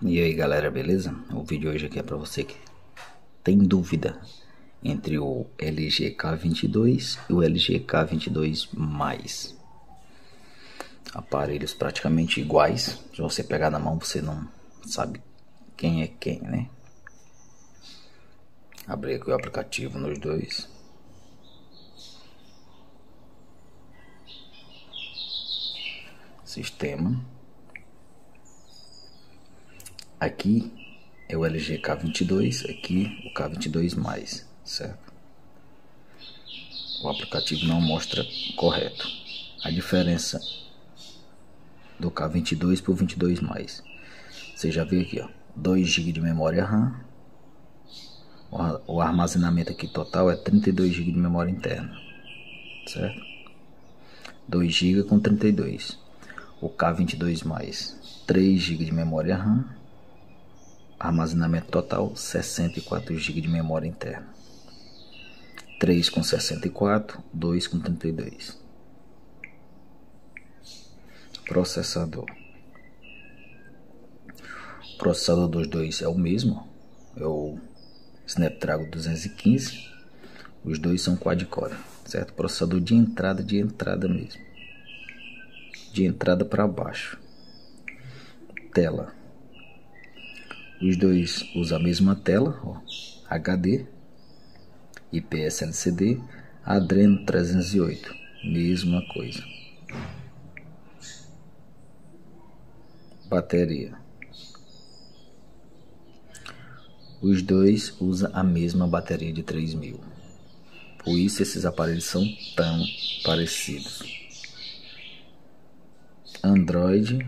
E aí galera, beleza? O vídeo hoje aqui é para você que tem dúvida entre o LG K22 e o LG K22+. Aparelhos praticamente iguais, se você pegar na mão você não sabe quem é quem, né? Abri aqui o aplicativo nos dois. Sistema. Aqui é o LG K22, aqui o K22+, certo? O aplicativo não mostra correto. A diferença do K22 para o 22+. Você já viu aqui, ó, 2 GB de memória RAM. O armazenamento aqui total é 32 GB de memória interna, certo? 2 GB com 32. O K22+, 3 GB de memória RAM Armazenamento total 64 GB de memória interna. 3 com 64, 2 com 32. Processador. O processador dos dois é o mesmo, é o Snapdragon 215. Os dois são quad-core, certo? Processador de entrada de entrada mesmo. De entrada para baixo. Tela os dois usam a mesma tela, ó, HD, IPS LCD, Adreno 308, mesma coisa. Bateria. Os dois usam a mesma bateria de 3000. Por isso esses aparelhos são tão parecidos. Android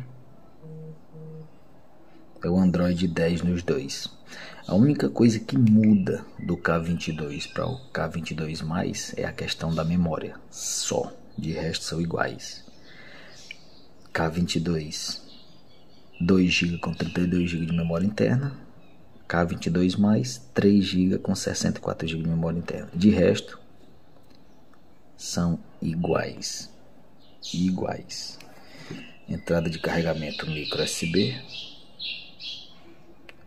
é o Android 10 nos dois. A única coisa que muda do K22 para o K22 é a questão da memória, só. De resto são iguais. K22 2 GB com 32 GB de memória interna, K22 3 GB com 64 GB de memória interna. De resto são iguais. Iguais. Entrada de carregamento micro USB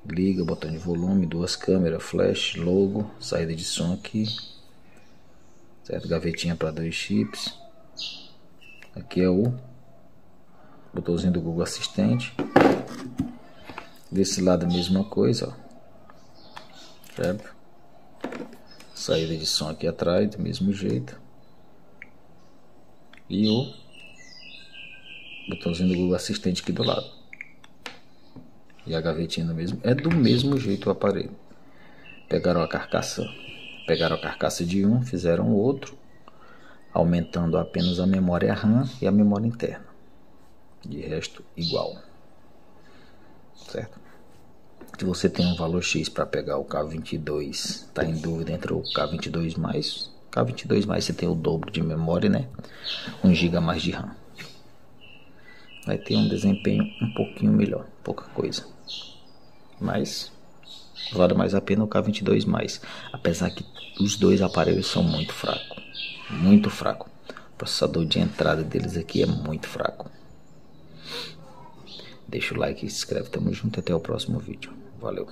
liga, botão de volume, duas câmeras, flash, logo, saída de som aqui, certo? Gavetinha para dois chips. Aqui é o botãozinho do Google Assistente. Desse lado a mesma coisa, ó. certo? Saída de som aqui atrás, do mesmo jeito. E o botãozinho do Google Assistente aqui do lado. E a gavetinha do mesmo. É do mesmo jeito o aparelho. Pegaram a carcaça. Pegaram a carcaça de um, fizeram o outro. Aumentando apenas a memória RAM e a memória interna. De resto, igual. Certo? Se você tem um valor X para pegar o K22, está em dúvida entre o K22 mais, K22 mais você tem o dobro de memória, né? 1 GB mais de RAM vai ter um desempenho um pouquinho melhor, pouca coisa. Mas vale mais a pena o K22 mais, apesar que os dois aparelhos são muito fracos, muito fraco. O processador de entrada deles aqui é muito fraco. Deixa o like se inscreve, tamo junto até o próximo vídeo. Valeu.